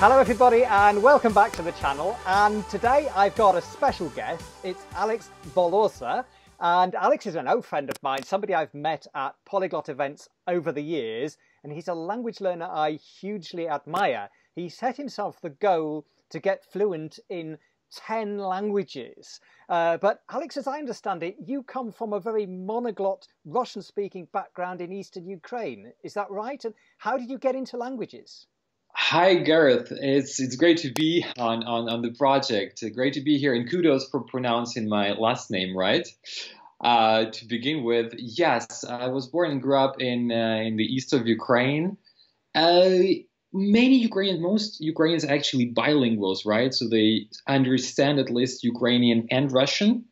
Hello everybody and welcome back to the channel and today I've got a special guest. It's Alex Voloza and Alex is an old friend of mine, somebody I've met at polyglot events over the years and he's a language learner I hugely admire. He set himself the goal to get fluent in 10 languages. Uh, but Alex, as I understand it, you come from a very monoglot Russian speaking background in eastern Ukraine. Is that right? And how did you get into languages? Hi, Gareth. It's it's great to be on, on, on the project. Great to be here, and kudos for pronouncing my last name right. Uh, to begin with, yes, I was born and grew up in uh, in the east of Ukraine. Uh, many Ukrainians, most Ukrainians actually bilinguals, right? So they understand at least Ukrainian and Russian.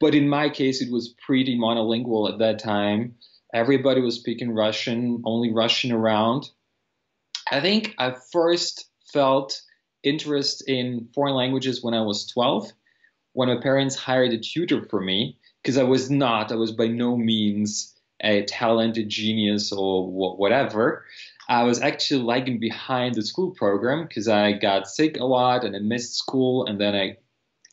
But in my case, it was pretty monolingual at that time. Everybody was speaking Russian, only Russian around. I think I first felt interest in foreign languages when I was 12, when my parents hired a tutor for me, because I was not, I was by no means a talented genius or whatever. I was actually lagging behind the school program because I got sick a lot and I missed school, and then I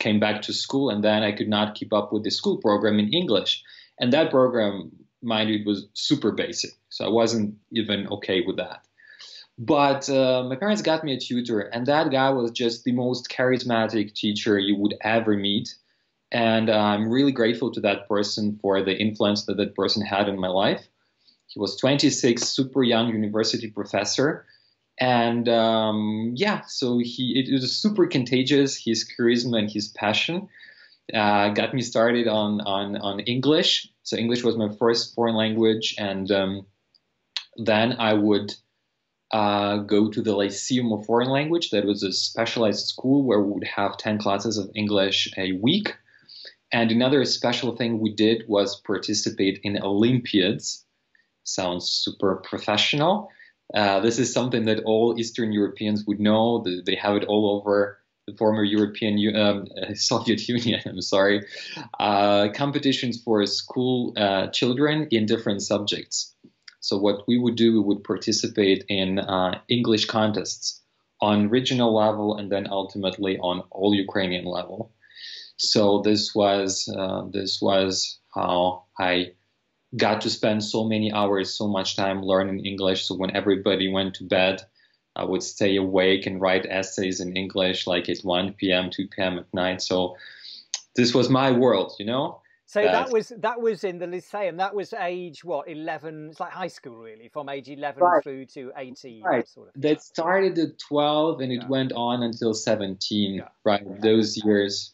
came back to school, and then I could not keep up with the school program in English. And that program, mind you, was super basic, so I wasn't even okay with that. But uh, my parents got me a tutor, and that guy was just the most charismatic teacher you would ever meet. And I'm really grateful to that person for the influence that that person had in my life. He was 26, super young university professor. And um, yeah, so he it was super contagious. His charisma and his passion uh, got me started on, on on English. So English was my first foreign language, and um, then I would uh, go to the Lyceum of Foreign Language. That was a specialized school where we would have 10 classes of English a week. And another special thing we did was participate in Olympiads. Sounds super professional. Uh, this is something that all Eastern Europeans would know. They have it all over the former European um, Soviet Union. I'm sorry. Uh, competitions for school uh, children in different subjects. So what we would do, we would participate in uh, English contests on regional level and then ultimately on all Ukrainian level. So this was uh, this was how I got to spend so many hours, so much time learning English. So when everybody went to bed, I would stay awake and write essays in English, like at 1 p.m., 2 p.m. at night. So this was my world, you know. So that was that was in the Lyceum. That was age what eleven? It's like high school, really, from age eleven right. through to eighteen. Right. Sort of that started at twelve and it yeah. went on until seventeen. Yeah. Right. Those years.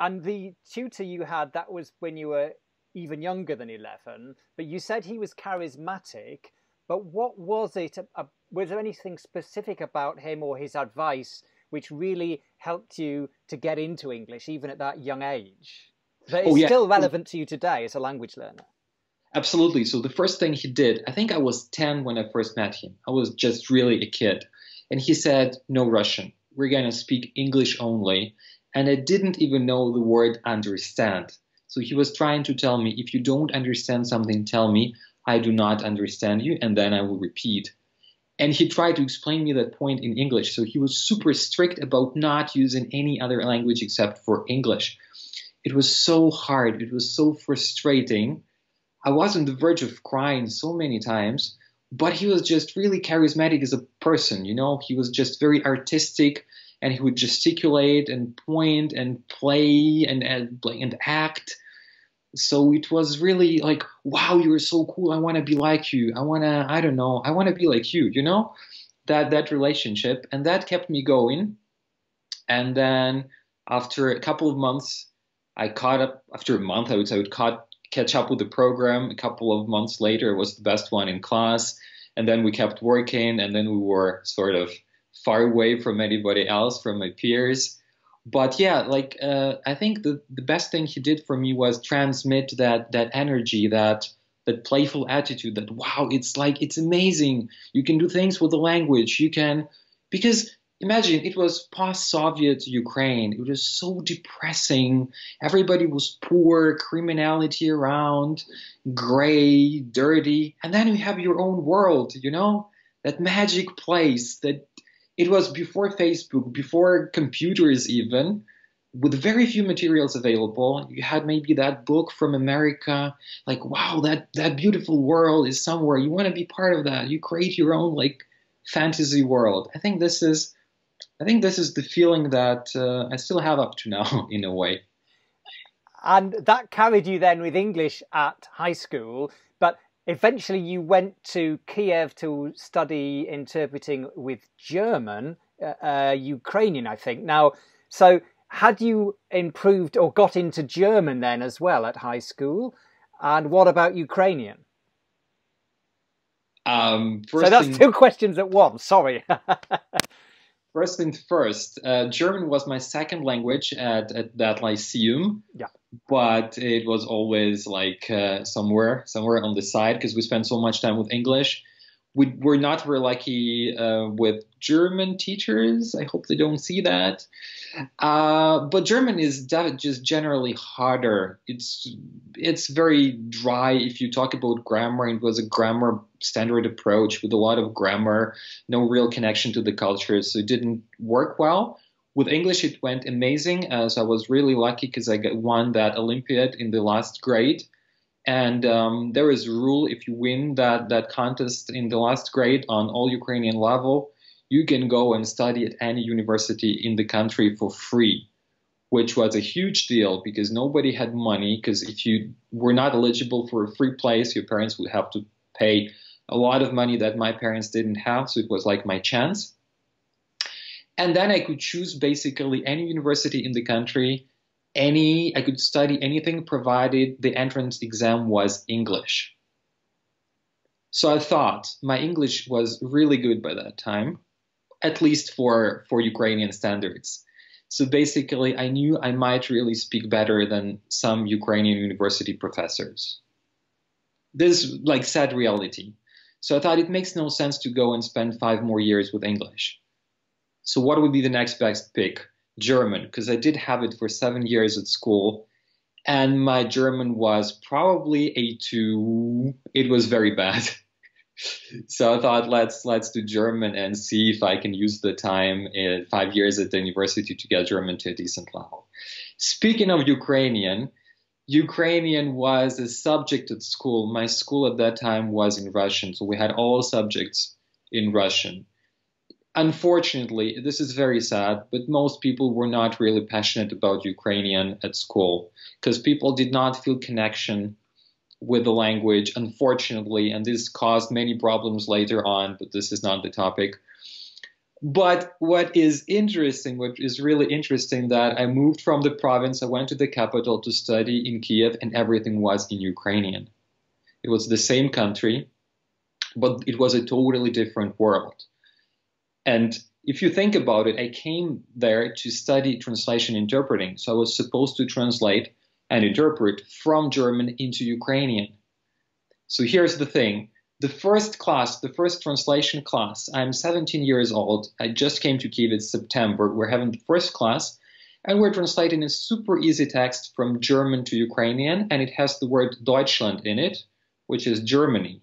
And the tutor you had, that was when you were even younger than eleven. But you said he was charismatic. But what was it? Uh, was there anything specific about him or his advice which really helped you to get into English, even at that young age? That oh, is oh, yeah. still relevant to you today as a language learner. Absolutely. So the first thing he did, I think I was 10 when I first met him. I was just really a kid. And he said, no Russian. We're going to speak English only. And I didn't even know the word understand. So he was trying to tell me, if you don't understand something, tell me, I do not understand you, and then I will repeat. And he tried to explain me that point in English. So he was super strict about not using any other language except for English. It was so hard. It was so frustrating. I was on the verge of crying so many times, but he was just really charismatic as a person. You know, he was just very artistic and he would gesticulate and point and play and, and, and act. So it was really like, wow, you're so cool. I want to be like you. I want to, I don't know, I want to be like you, you know? That, that relationship. And that kept me going. And then after a couple of months, I caught up after a month. I would I would caught, catch up with the program. A couple of months later, it was the best one in class, and then we kept working, and then we were sort of far away from anybody else, from my peers. But yeah, like uh, I think the the best thing he did for me was transmit that that energy, that that playful attitude. That wow, it's like it's amazing. You can do things with the language. You can because imagine it was post-Soviet Ukraine. It was so depressing. Everybody was poor, criminality around, gray, dirty, and then you have your own world. You know that magic place that it was before Facebook, before computers even, with very few materials available. You had maybe that book from America, like, wow, that, that beautiful world is somewhere. You want to be part of that. You create your own like fantasy world. I think this is I think this is the feeling that uh, I still have up to now in a way. And that carried you then with English at high school, but eventually you went to Kiev to study interpreting with German, uh, uh, Ukrainian, I think. Now, so had you improved or got into German then as well at high school? And what about Ukrainian? Um, so that's thing, two questions at once. Sorry. first things first. Uh, German was my second language at, at that lyceum. Yeah. But it was always like uh, somewhere somewhere on the side because we spent so much time with english. We were not very lucky uh, with german teachers. I hope they don't see that. Uh, but german is just generally harder. It's it's very dry if you talk about grammar. It was a grammar standard approach with a lot of grammar no real connection to the culture so it didn't work well with English, it went amazing. Uh, so I was really lucky because I got, won that Olympiad in the last grade. And um, there is a rule: if you win that that contest in the last grade on all Ukrainian level, you can go and study at any university in the country for free, which was a huge deal because nobody had money. Because if you were not eligible for a free place, your parents would have to pay a lot of money that my parents didn't have. So it was like my chance. And then I could choose basically any university in the country, any I could study anything provided the entrance exam was English. So I thought my English was really good by that time, at least for for Ukrainian standards. So basically, I knew I might really speak better than some Ukrainian university professors. This like sad reality. So I thought it makes no sense to go and spend five more years with English. So what would be the next best pick? German, because I did have it for seven years at school, and my German was probably A2. It was very bad. so I thought let's let's do German and see if I can use the time in five years at the university to get German to a decent level. Speaking of Ukrainian, Ukrainian was a subject at school. My school at that time was in Russian, so we had all subjects in Russian unfortunately, this is very sad, but most people were not really passionate about Ukrainian at school because people did not feel connection with the language, unfortunately, and this caused many problems later on, but this is not the topic. But what is interesting, what is really interesting, that I moved from the province, I went to the capital to study in Kiev, and everything was in Ukrainian. It was the same country, but it was a totally different world. And if you think about it, I came there to study translation interpreting. So I was supposed to translate and interpret from German into Ukrainian. So here's the thing. The first class, the first translation class, I'm 17 years old. I just came to Kiev in September. We're having the first class, and we're translating a super easy text from German to Ukrainian, and it has the word Deutschland in it, which is Germany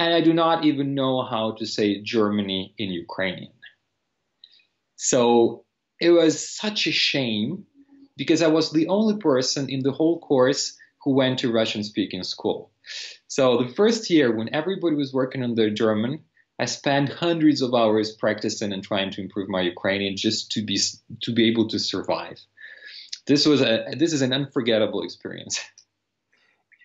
and I do not even know how to say Germany in Ukrainian. So it was such a shame because I was the only person in the whole course who went to Russian speaking school. So the first year when everybody was working on their German, I spent hundreds of hours practicing and trying to improve my Ukrainian just to be to be able to survive. This was a this is an unforgettable experience.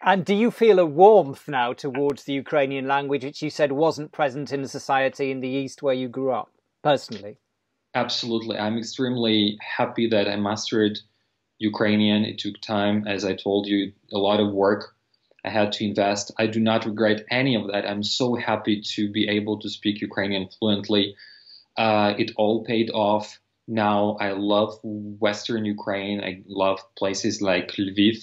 And do you feel a warmth now towards the Ukrainian language, which you said wasn't present in the society in the East where you grew up, personally? Absolutely. I'm extremely happy that I mastered Ukrainian. It took time, as I told you, a lot of work. I had to invest. I do not regret any of that. I'm so happy to be able to speak Ukrainian fluently. Uh, it all paid off. Now I love Western Ukraine. I love places like Lviv,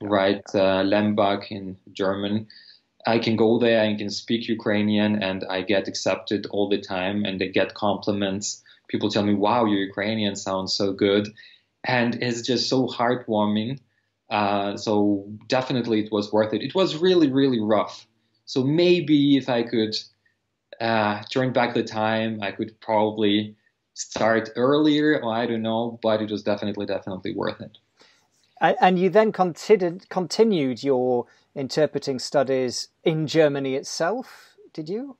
right? Uh, Lemberg in German. I can go there, and can speak Ukrainian, and I get accepted all the time, and I get compliments. People tell me, "Wow, your Ukrainian sounds so good," and it's just so heartwarming. Uh, so definitely, it was worth it. It was really, really rough. So maybe if I could uh, turn back the time, I could probably start earlier, or I don't know, but it was definitely, definitely worth it. And you then considered, continued your interpreting studies in Germany itself, did you?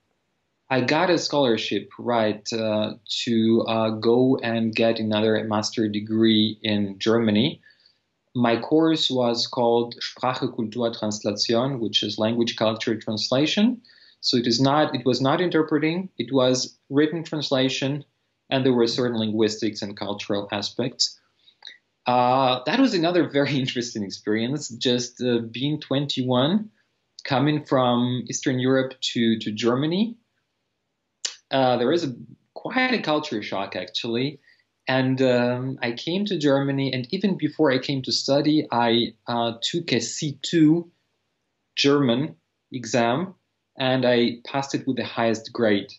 I got a scholarship, right, uh, to uh, go and get another master degree in Germany. My course was called Sprache Kultur Translation, which is language culture translation. So it is not, it was not interpreting, it was written translation, and there were certain linguistics and cultural aspects. Uh, that was another very interesting experience, just uh, being 21, coming from Eastern Europe to, to Germany uh, there is a, quite a culture shock actually. And um, I came to Germany, and even before I came to study, I uh, took a C2 German exam, and I passed it with the highest grade,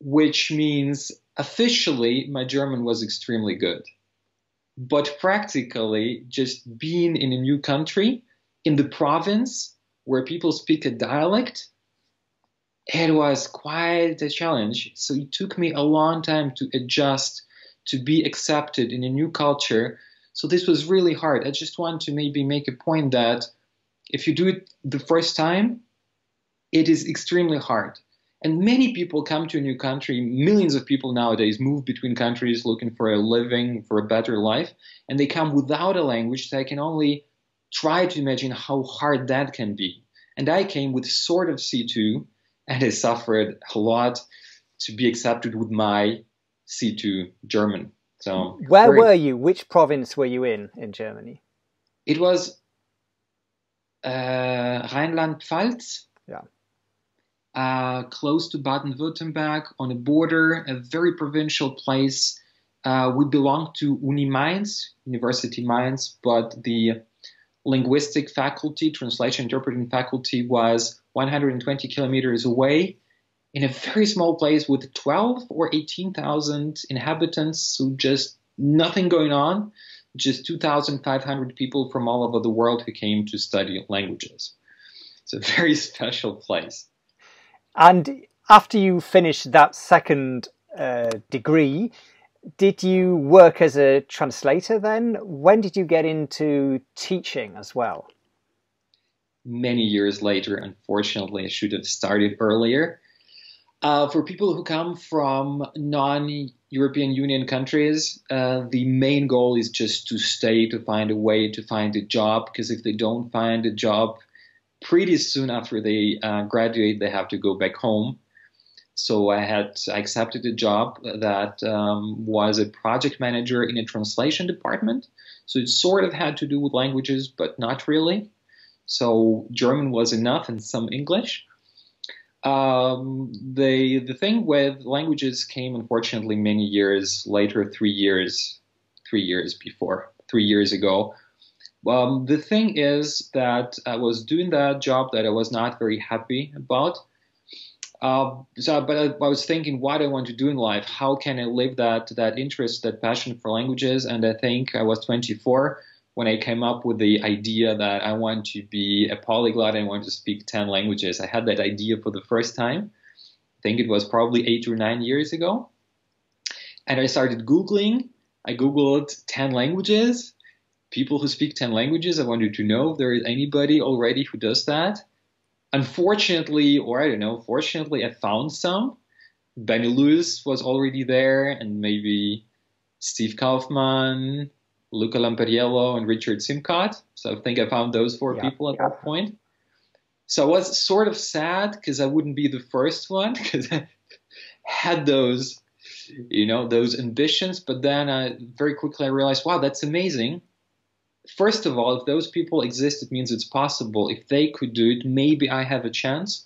which means officially my German was extremely good. But practically, just being in a new country, in the province where people speak a dialect, it was quite a challenge. So it took me a long time to adjust, to be accepted in a new culture. So this was really hard. I just want to maybe make a point that if you do it the first time, it is extremely hard. And many people come to a new country. Millions of people nowadays move between countries looking for a living, for a better life, and they come without a language. So I can only try to imagine how hard that can be. And I came with sort of C2, and I suffered a lot to be accepted with my C2 German. So where very, were you? Which province were you in in Germany? It was uh, Rheinland-Pfalz. Yeah. Uh, close to Baden-Württemberg, on a border, a very provincial place. Uh, we belonged to Uni Mainz, University Mainz, but the linguistic faculty, translation interpreting faculty, was 120 kilometers away in a very small place with 12 or 18,000 inhabitants, so just nothing going on, just 2,500 people from all over the world who came to study languages. It's a very special place. And after you finished that second uh, degree, did you work as a translator then? When did you get into teaching as well? many years later. Unfortunately, I should have started earlier. Uh, for people who come from non European Union countries, uh, the main goal is just to stay, to find a way to find a job, because if they don't find a job pretty soon after they uh, graduate, they have to go back home. So I had I accepted a job that um, was a project manager in a translation department. So it sort of had to do with languages, but not really. So German was enough and some English. Um, the the thing with languages came unfortunately many years later, three years, three years before, three years ago. Um, the thing is that I was doing that job that I was not very happy about. Uh, so, but I, I, was thinking, what do I want to do in life? How can I live that that interest, that passion for languages? And I think I was 24 when I came up with the idea that I want to be a polyglot, I want to speak 10 languages. I had that idea for the first time. I think it was probably eight or nine years ago. And I started Googling. I Googled 10 languages, people who speak 10 languages. I wanted to know if there is anybody already who does that. Unfortunately, or I don't know, fortunately, I found some. Benny Lewis was already there, and maybe Steve Kaufmann, Luca Lampariello and Richard Simcott. So I think I found those four yeah, people at yeah. that point. So I was sort of sad because I wouldn't be the first one because I had those, you know, those ambitions. But then I, very quickly I realized, wow, that's amazing. First of all, if those people exist, it means it's possible. If they could do it, maybe I have a chance.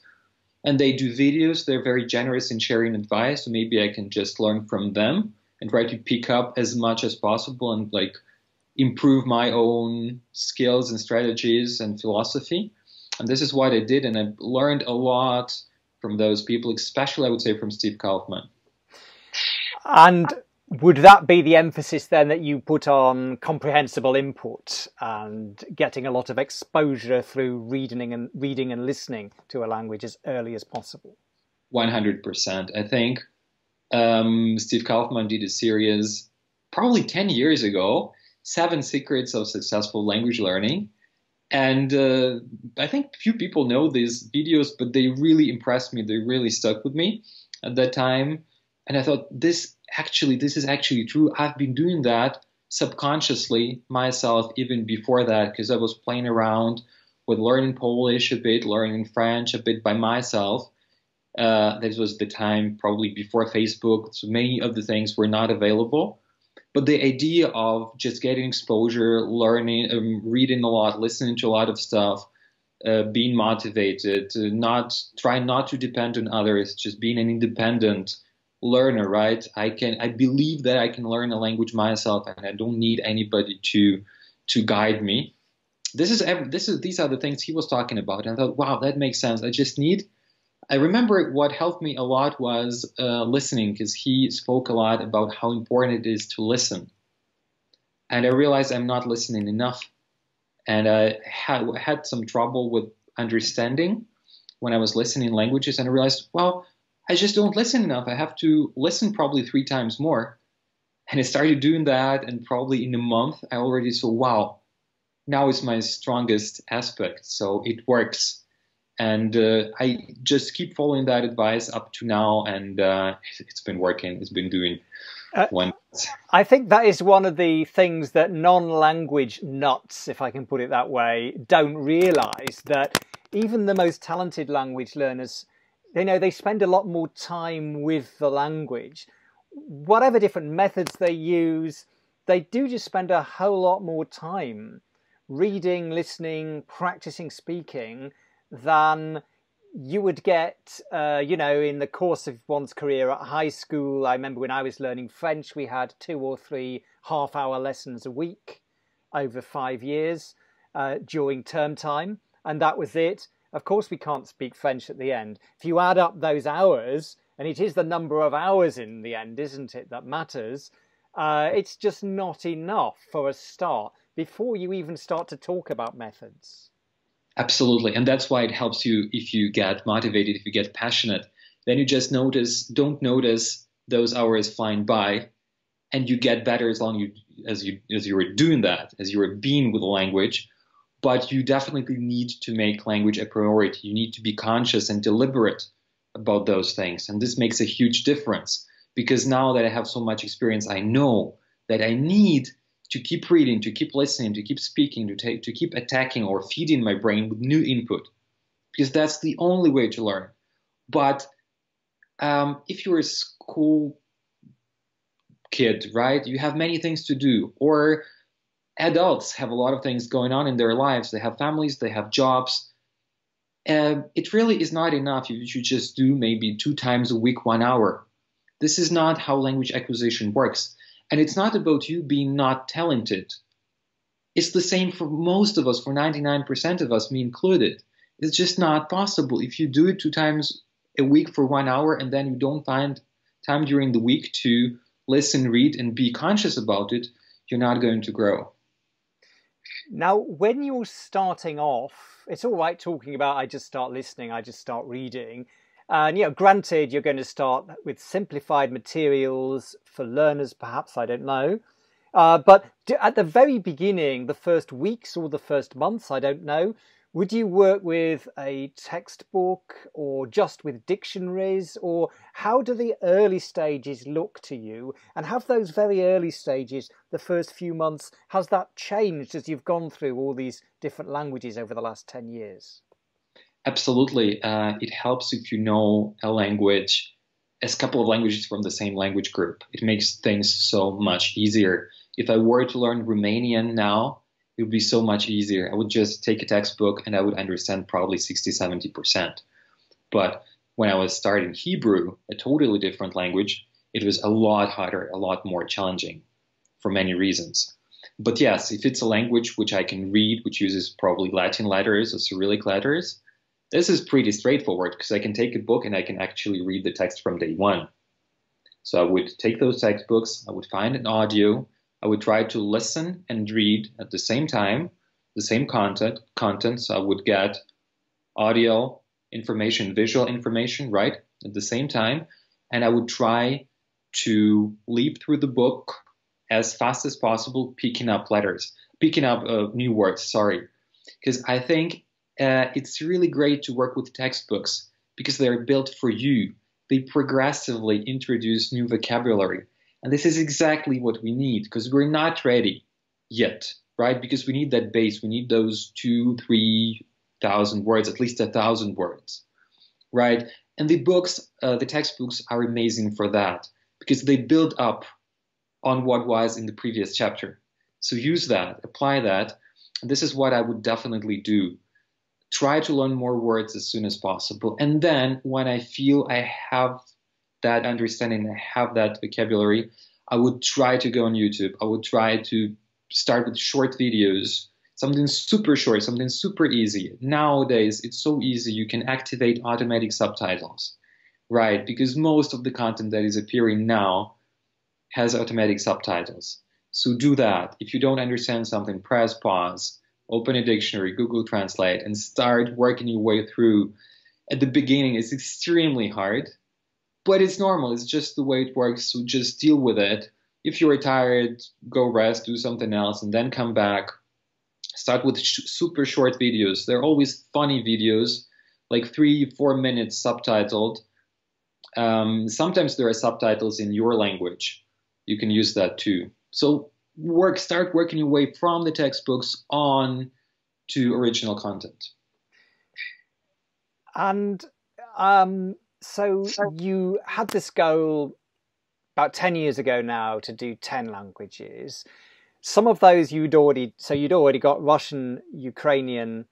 And they do videos. They're very generous in sharing advice. So maybe I can just learn from them and try to pick up as much as possible and like improve my own skills and strategies and philosophy. And this is what I did, and I learned a lot from those people, especially I would say from Steve Kaufmann. And would that be the emphasis then that you put on comprehensible input and getting a lot of exposure through reading and reading and listening to a language as early as possible? 100%. I think um, Steve Kaufmann did a series probably 10 years ago, Seven Secrets of Successful Language Learning. And uh, I think few people know these videos, but they really impressed me. They really stuck with me at that time. And I thought, this actually, this is actually true. I've been doing that subconsciously myself even before that because I was playing around with learning Polish a bit, learning French a bit by myself. Uh, this was the time probably before Facebook, so many of the things were not available. But the idea of just getting exposure, learning, um, reading a lot, listening to a lot of stuff, uh, being motivated, not trying not to depend on others, just being an independent learner, right? I can, I believe that I can learn a language myself, and I don't need anybody to to guide me. This is this is these are the things he was talking about, and I thought, wow, that makes sense. I just need. I remember what helped me a lot was uh, listening, because he spoke a lot about how important it is to listen, and I realized I'm not listening enough, and I had had some trouble with understanding when I was listening languages, and I realized, well I just don't listen enough. I have to listen probably three times more. And I started doing that, and probably in a month, I already saw, wow, now is my strongest aspect. So it works. And uh, I just keep following that advice up to now, and uh, it's been working. It's been doing uh, I think that is one of the things that non-language nuts, if I can put it that way, don't realise that even the most talented language learners you know they spend a lot more time with the language whatever different methods they use they do just spend a whole lot more time reading listening practicing speaking than you would get uh, you know in the course of one's career at high school i remember when i was learning french we had two or three half hour lessons a week over five years uh, during term time and that was it of course, we can't speak French at the end. If you add up those hours, and it is the number of hours in the end, isn't it, that matters, uh, it's just not enough for a start before you even start to talk about methods. Absolutely. And that's why it helps you if you get motivated, if you get passionate. Then you just notice, don't notice those hours flying by, and you get better as long you, as you as you were doing that, as you were being with the language but you definitely need to make language a priority. You need to be conscious and deliberate about those things. And this makes a huge difference because now that I have so much experience, I know that I need to keep reading, to keep listening, to keep speaking, to take, to keep attacking or feeding my brain with new input, because that's the only way to learn. But um, if you're a school kid, right, you have many things to do, or adults have a lot of things going on in their lives. They have families, they have jobs. And it really is not enough if you just do maybe two times a week, one hour. This is not how language acquisition works. And it's not about you being not talented. It's the same for most of us, for 99% of us, me included. It's just not possible. If you do it two times a week for one hour and then you don't find time during the week to listen, read, and be conscious about it, you're not going to grow. Now, when you're starting off, it's all right talking about I just start listening, I just start reading. And, you know, granted, you're going to start with simplified materials for learners, perhaps, I don't know. Uh, but at the very beginning, the first weeks or the first months, I don't know, would you work with a textbook or just with dictionaries? Or how do the early stages look to you? And have those very early stages, the first few months, has that changed as you've gone through all these different languages over the last 10 years? Absolutely. Uh, it helps if you know a language, a couple of languages from the same language group. It makes things so much easier. If I were to learn Romanian now, it would be so much easier. I would just take a textbook and I would understand probably 60, 70%. But when I was starting Hebrew, a totally different language, it was a lot harder, a lot more challenging for many reasons. But yes, if it's a language which I can read, which uses probably Latin letters or Cyrillic letters, this is pretty straightforward because I can take a book and I can actually read the text from day one. So I would take those textbooks, I would find an audio, I would try to listen and read at the same time, the same content. Content. So I would get audio information, visual information, right? at the same time, and I would try to leap through the book as fast as possible, picking up letters, picking up uh, new words. Sorry, because I think uh, it's really great to work with textbooks because they're built for you. They progressively introduce new vocabulary, and this is exactly what we need because we're not ready yet, right? Because we need that base. We need those two, three thousand words, at least a thousand words, right? And the books, uh, the textbooks are amazing for that because they build up on what was in the previous chapter. So use that, apply that. And this is what I would definitely do. Try to learn more words as soon as possible. And then when I feel I have that understanding, I have that vocabulary, I would try to go on YouTube. I would try to start with short videos, something super short, something super easy. Nowadays, it's so easy. You can activate automatic subtitles, right? Because most of the content that is appearing now has automatic subtitles. So do that. If you don't understand something, press pause, open a dictionary, Google Translate, and start working your way through. At the beginning, it's extremely hard, but it's normal. It's just the way it works. So just deal with it. If you're tired, go rest, do something else, and then come back. Start with sh- super short videos. They're always funny videos, like three, four minutes subtitled. Um, sometimes there are subtitles in your language you can use that too. So work, start working your way from the textbooks on to original content. And um, so you had this goal about 10 years ago now to do 10 languages. Some of those you'd already, so you'd already got Russian, Ukrainian,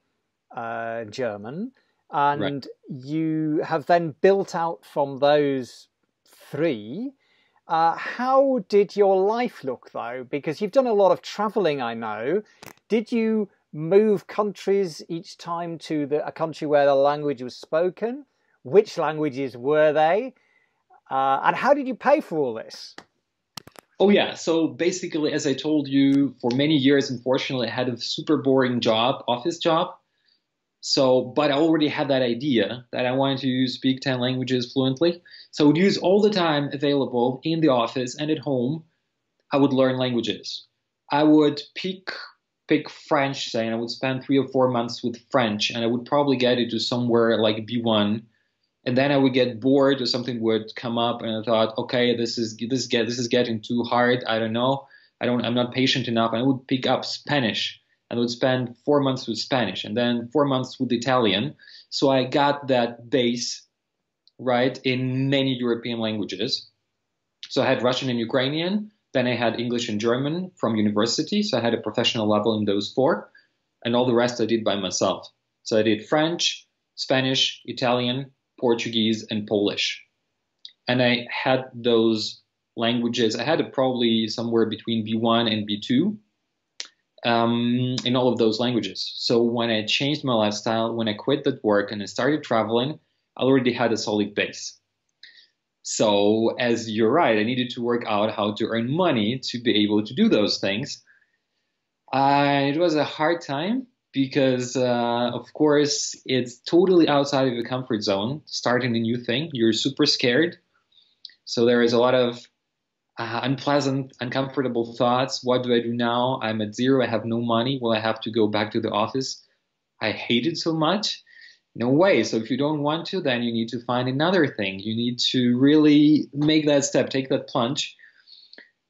uh, German, and right. you have then built out from those three uh, how did your life look though? Because you've done a lot of traveling, I know. Did you move countries each time to the, a country where the language was spoken? Which languages were they? Uh, and how did you pay for all this? Oh, yeah. So basically, as I told you, for many years, unfortunately, I had a super boring job, office job. So, but I already had that idea that I wanted to speak 10 languages fluently. So I would use all the time available in the office and at home. I would learn languages. I would pick pick French, say, and I would spend three or four months with French, and I would probably get it to somewhere like B1, and then I would get bored or something would come up, and I thought, okay, this is this get this is getting too hard. I don't know. I don't. I'm not patient enough. And I would pick up Spanish, and I would spend four months with Spanish, and then four months with Italian. So I got that base right, in many European languages. So I had Russian and Ukrainian, then I had English and German from university. So I had a professional level in those four, and all the rest I did by myself. So I did French, Spanish, Italian, Portuguese, and Polish. And I had those languages, I had probably somewhere between B1 and B2 um, in all of those languages. So when I changed my lifestyle, when I quit that work and I started traveling, I already had a solid base. So, as you're right, I needed to work out how to earn money to be able to do those things. Uh, it was a hard time because, uh, of course, it's totally outside of your comfort zone. Starting a new thing, you're super scared. So, there is a lot of uh, unpleasant, uncomfortable thoughts. What do I do now? I'm at zero. I have no money. Will I have to go back to the office? I hate it so much no way. So if you don't want to, then you need to find another thing. You need to really make that step, take that plunge.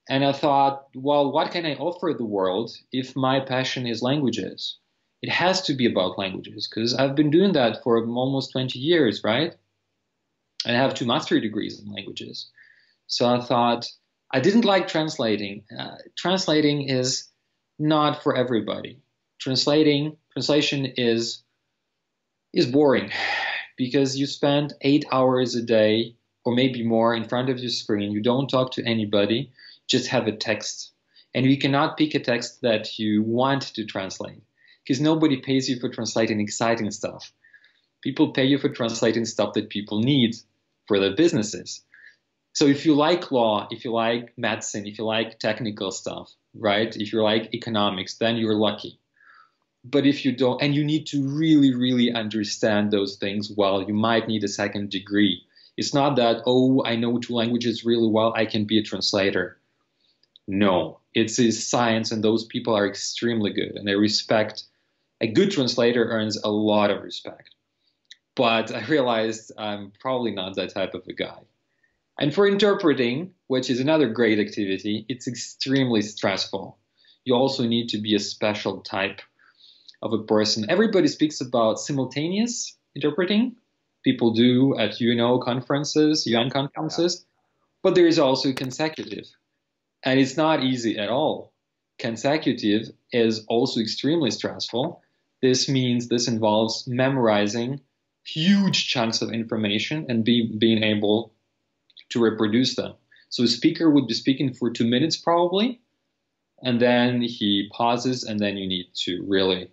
And I thought, well, what can I offer the world if my passion is languages? It has to be about languages because I've been doing that for almost 20 years, right? And I have two mastery degrees in languages. So I thought, I didn't like translating. Uh, translating is not for everybody. Translating, translation is is boring because you spend eight hours a day or maybe more in front of your screen. You don't talk to anybody, just have a text. And you cannot pick a text that you want to translate because nobody pays you for translating exciting stuff. People pay you for translating stuff that people need for their businesses. So if you like law, if you like medicine, if you like technical stuff, right? If you like economics, then you're lucky but if you don't and you need to really really understand those things well you might need a second degree It's not that, oh, I know two languages really well, I can be a translator. No, it's a science, and those people are extremely good, and they respect. A good translator earns a lot of respect. But I realized I'm probably not that type of a guy. And for interpreting, which is another great activity, it's extremely stressful. You also need to be a special type of a person. Everybody speaks about simultaneous interpreting. People do at UNO conferences, UN conferences, but there is also consecutive. And it's not easy at all. Consecutive is also extremely stressful. This means this involves memorizing huge chunks of information and be, being able to reproduce them. So a speaker would be speaking for two minutes probably, and then he pauses, and then you need to really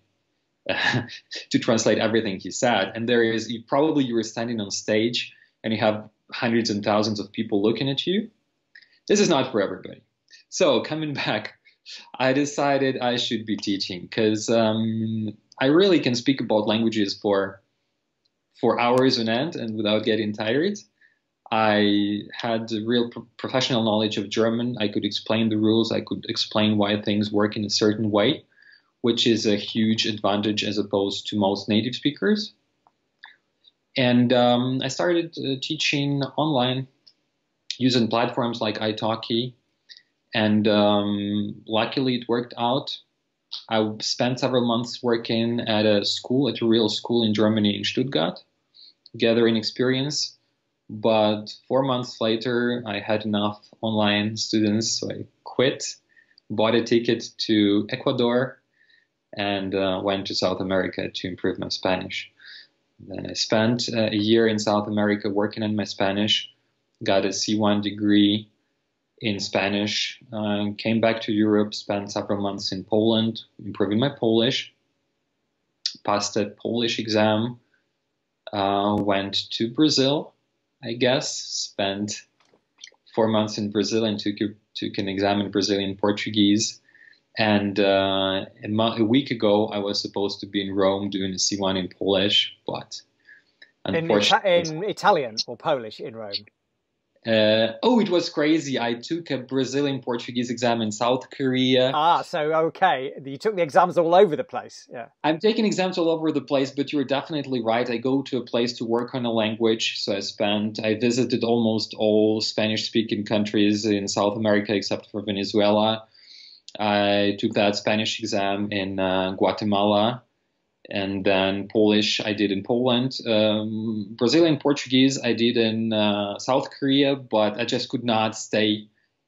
to translate everything he said. And there is you, probably you were standing on stage and you have hundreds and thousands of people looking at you. This is not for everybody. So coming back, I decided I should be teaching because um, I really can speak about languages for for hours on end and without getting tired. I had real pro- professional knowledge of German. I could explain the rules. I could explain why things work in a certain way, which is a huge advantage as opposed to most native speakers. And um, I started uh, teaching online using platforms like italki. And um, luckily, it worked out. I spent several months working at a school, at a real school in Germany, in Stuttgart, gathering experience but four months later, I had enough online students, so I quit, bought a ticket to Ecuador, and uh, went to South America to improve my Spanish. Then I spent uh, a year in South America working on my Spanish, got a C1 degree in Spanish, uh, came back to Europe, spent several months in Poland, improving my Polish, passed a Polish exam, uh, went to Brazil I guess, spent four months in Brazil and took, took an exam in Brazilian Portuguese. And uh, a, mo- a, week ago, I was supposed to be in Rome doing a C1 in Polish, but unfortunately. In, Ita- in Italian or Polish in Rome? Uh, oh, it was crazy. I took a Brazilian Portuguese exam in South Korea. Ah, so okay. You took the exams all over the place. Yeah. I'm taking exams all over the place, but you're definitely right. I go to a place to work on a language. So I spent, I visited almost all Spanish speaking countries in South America except for Venezuela. I took that Spanish exam in uh, Guatemala and then Polish I did in Poland. Um, Brazilian Portuguese I did in uh, South Korea, but I just could not stay.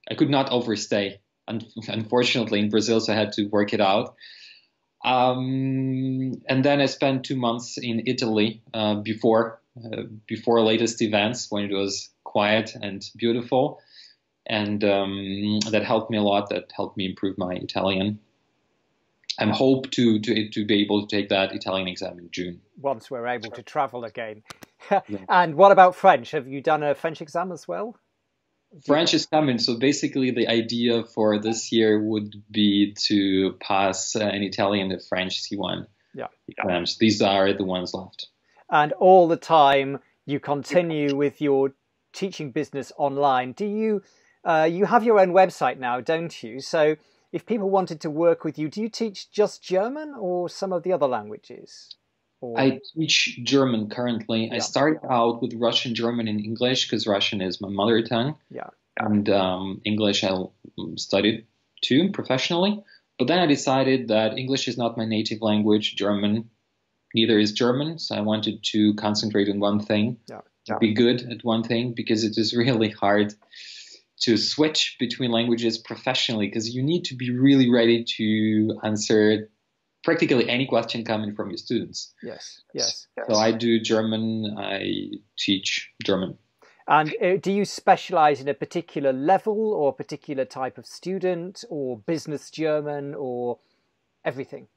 I could not overstay, unfortunately, in Brazil, so I had to work it out. Um, and then I spent two months in Italy uh, before uh, before latest events when it was quiet and beautiful, and um, that helped me a lot. That helped me improve my Italian. I'm hope to, to to be able to take that Italian exam in June. Once we're able to travel again. yeah. And what about French? Have you done a French exam as well? French is coming. So basically, the idea for this year would be to pass uh, an Italian and French C1 yeah. exams. These are the ones left. And all the time, you continue with your teaching business online. Do you? Uh, you have your own website now, don't you? So if people wanted to work with you, do you teach just German or some of the other languages? Or... I teach German currently. Yeah. I started out with Russian, German, and English because Russian is my mother tongue. Yeah. And um, English I studied too professionally. But then I decided that English is not my native language. German, neither is German. So I wanted to concentrate on one thing, yeah. Yeah. be good at one thing because it is really hard to switch between languages professionally because you need to be really ready to answer practically any question coming from your students. Yes, yes. So I do German, I teach German. And uh, do you specialize in a particular level or a particular type of student or business German or everything?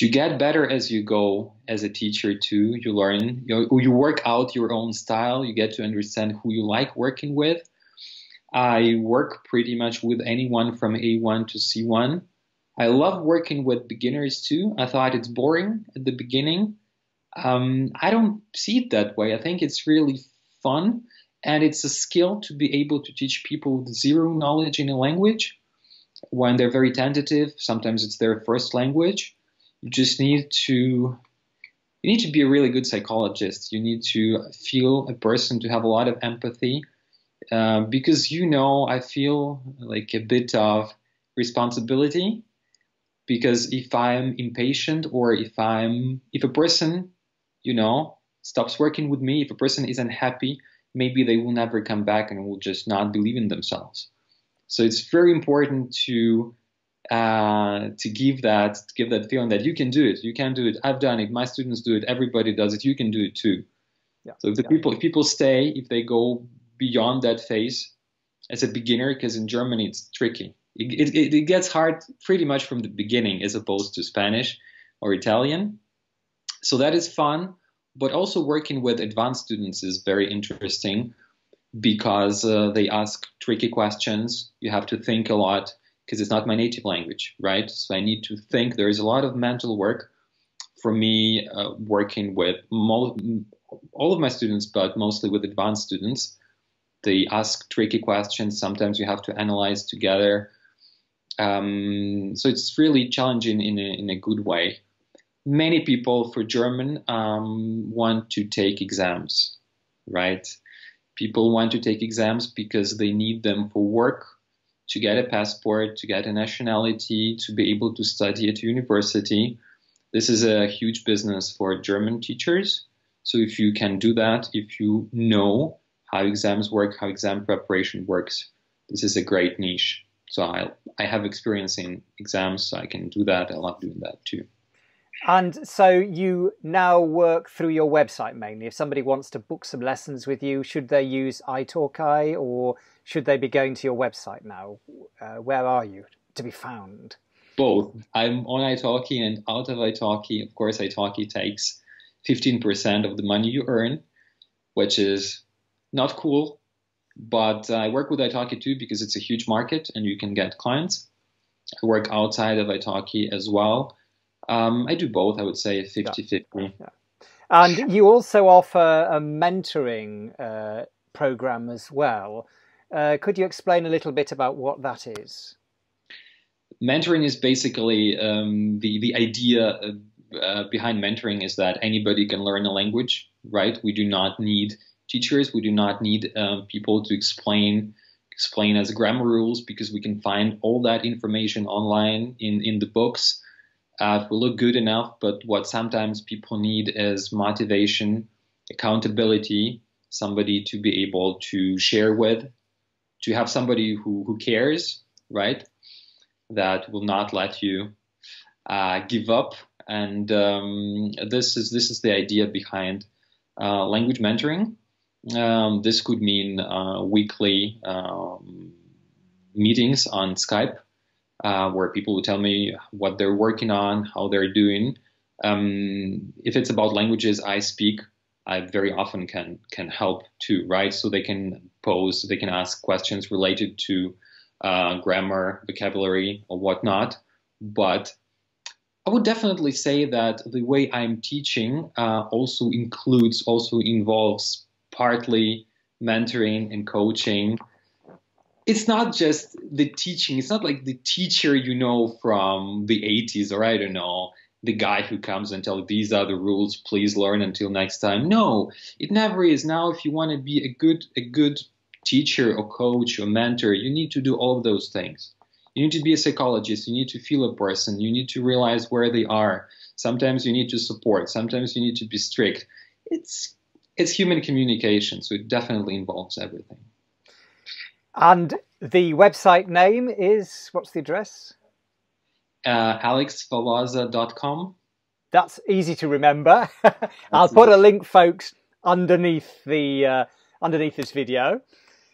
You get better as you go as a teacher too. You learn, you, you work out your own style. You get to understand who you like working with. I work pretty much with anyone from A1 to C1. I love working with beginners too. I thought it's boring at the beginning. Um, I don't see it that way. I think it's really fun and it's a skill to be able to teach people with zero knowledge in a language when they're very tentative. Sometimes it's their first language. You just need to you need to be a really good psychologist. You need to feel a person to have a lot of empathy uh, because you know I feel like a bit of responsibility because if I'm impatient or if I'm if a person you know stops working with me if a person isn't happy maybe they will never come back and will just not believe in themselves so it's very important to uh, to give that to give that feeling that you can do it you can do it I've done it my students do it everybody does it you can do it too yeah. so if the yeah. people if people stay if they go beyond that phase as a beginner because in Germany it's tricky it, it, it gets hard pretty much from the beginning as opposed to Spanish or Italian. So that is fun, but also working with advanced students is very interesting because uh, they ask tricky questions. You have to think a lot because it's not my native language, right? So I need to think. There is a lot of mental work for me uh, working with all of my students, but mostly with advanced students. They ask tricky questions. Sometimes you have to analyze together um, so it's really challenging in a, in a good way. Many people for German um, want to take exams, right? People want to take exams because they need them for work, to get a passport, to get a nationality, to be able to study at university. This is a huge business for German teachers. So if you can do that, if you know how exams work, how exam preparation works, this is a great niche. So I I have experience in exams, so I can do that. I love doing that too. And so you now work through your website mainly. If somebody wants to book some lessons with you, should they use italki or should they be going to your website now? Uh, where are you to be found? Both. I'm on italki and out of italki. Of course, italki takes 15% of the money you earn, which is not cool but I work with Italki too because it's a huge market and you can get clients. I work outside of Italki as well. Um, I do both, I would say 50 yeah. 50. Yeah. And you also offer a mentoring uh, program as well. Uh, could you explain a little bit about what that is? Mentoring is basically um, the, the idea uh, behind mentoring is that anybody can learn a language, right? We do not need teachers. We do not need um, people to explain explain as grammar rules because we can find all that information online in in the books. Uh, look good enough, but what sometimes people need is motivation, accountability, somebody to be able to share with, to have somebody who, who cares, right? That will not let you uh, give up. And um, this is this is the idea behind uh, language mentoring. Um, this could mean uh, weekly um, meetings on Skype uh, where people would tell me what they're working on, how they're doing. Um, if it's about languages I speak, I very often can can help too, right? So they can pose, they can ask questions related to uh, grammar, vocabulary, or whatnot. But I would definitely say that the way I'm teaching uh, also includes, also involves partly mentoring and coaching. It's not just the teaching. It's not like the teacher you know from the 80s or I don't know, the guy who comes and tells these are the rules, please learn until next time. No, it never is. Now, if you want to be a good a good teacher or coach or mentor, you need to do all of those things. You need to be a psychologist. You need to feel a person. You need to realize where they are. Sometimes you need to support. Sometimes you need to be strict. It's it's human communication, so it definitely involves everything. And the website name is what's the address? Uh. That's easy to remember. I'll put a link, folks, underneath the uh, underneath this video.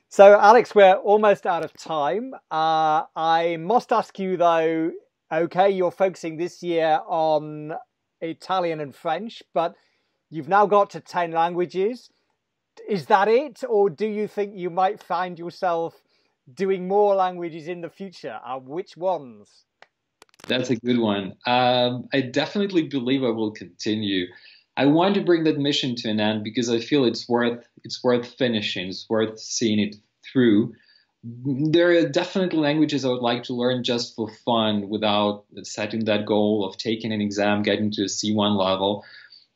So, Alex, we're almost out of time. Uh, I must ask you though. Okay, you're focusing this year on Italian and French, but You've now got to 10 languages. Is that it? Or do you think you might find yourself doing more languages in the future? Uh, which ones? That's a good one. Um, I definitely believe I will continue. I want to bring that mission to an end because I feel it's worth it's worth finishing. It's worth seeing it through. There are definitely languages I would like to learn just for fun without setting that goal of taking an exam, getting to a C1 level.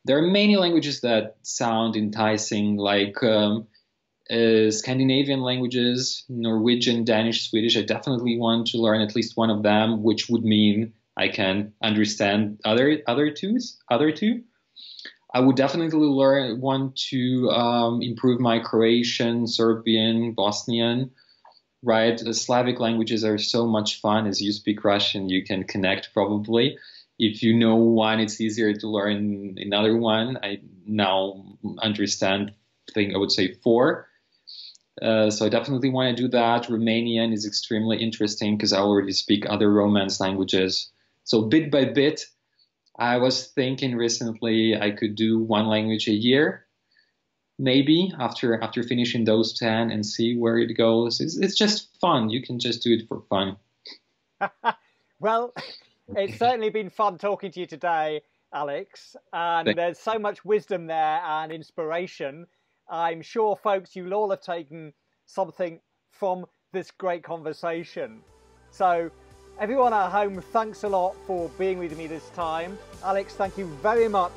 There are many languages that sound enticing, like um, uh, Scandinavian languages, Norwegian, Danish, Swedish. I definitely want to learn at least one of them, which would mean I can understand other other twos, other two. I would definitely learn want to um, improve my Croatian, Serbian, Bosnian. Right, the Slavic languages are so much fun. As you speak Russian, you can connect probably. If you know one, it's easier to learn another one. I now understand. I think I would say four. Uh, so I definitely want to do that. Romanian is extremely interesting because I already speak other Romance languages. So bit by bit, I was thinking recently I could do one language a year, maybe after after finishing those ten and see where it goes. It's, it's just fun. You can just do it for fun. well, it's certainly been fun talking to you today, Alex. And there's so much wisdom there and inspiration. I'm sure, folks, you'll all have taken something from this great conversation. So Everyone at home, thanks a lot for being with me this time. Alex, thank you very much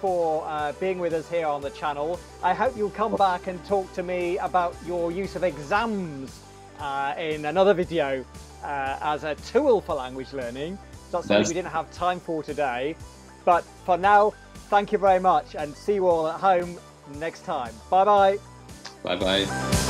for uh, being with us here on the channel. I hope you'll come back and talk to me about your use of exams uh, in another video uh, as a tool for language learning. That's something we didn't have time for today. But for now, thank you very much and see you all at home next time. Bye bye. Bye bye.